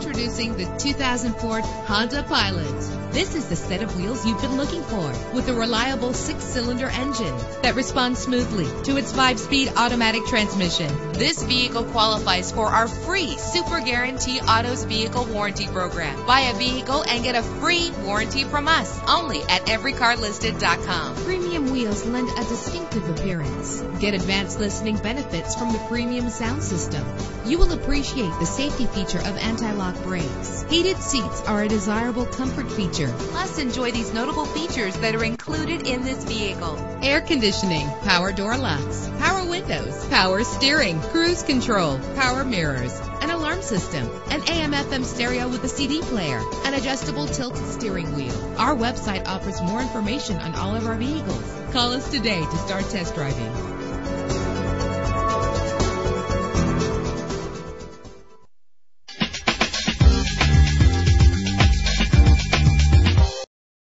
2004 Honda Pilot. This is the set of wheels you've been looking for with a reliable six-cylinder engine that responds smoothly to its five-speed automatic transmission. This vehicle qualifies for our free Super Guarantee Autos Vehicle Warranty Program. Buy a vehicle and get a free warranty from us only at everycarlisted.com. Premium wheels lend a distinctive appearance. Get advanced listening benefits from the premium sound system. You will appreciate the safety feature of anti-lock brakes. Heated seats are a desirable comfort feature. Plus, enjoy these notable features that are included in this vehicle. Air conditioning, power door locks, power windows, power steering, cruise control, power mirrors, an alarm system, an AM FM stereo with a CD player, an adjustable tilt steering wheel. Our website offers more information on all of our vehicles. Call us today to start test driving.